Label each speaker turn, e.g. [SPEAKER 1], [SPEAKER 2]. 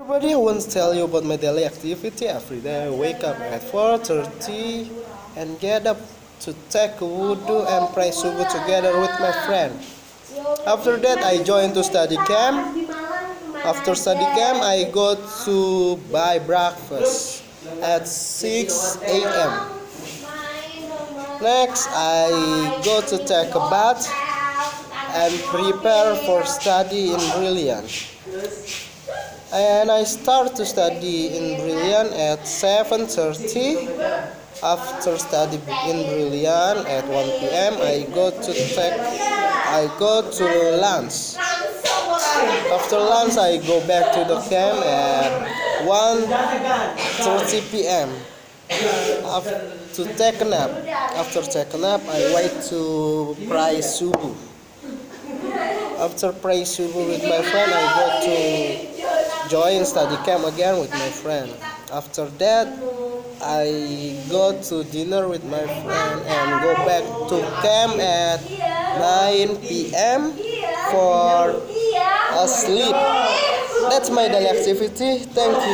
[SPEAKER 1] Everybody, I want to tell you about my daily activity. Every day I wake up at 4.30 and get up to take a wudu and pray subuh together with my friend. After that, I join to study camp. After study camp, I go to buy breakfast at 6 a.m. Next, I go to take a bath and prepare for study in Brilliant. And I start to study in Brilliant at 7.30. After study in Brilliant at 1 p.m. I go to take I go to lunch. After lunch I go back to the camp at 1.30 p.m. After, to take a nap. After take a nap I wait to pray subuh. After pray subuh with my friend I go to join study camp again with my friend. After that, I go to dinner with my friend and go back to camp at 9 p.m. for a sleep. That's my daily activity. Thank you.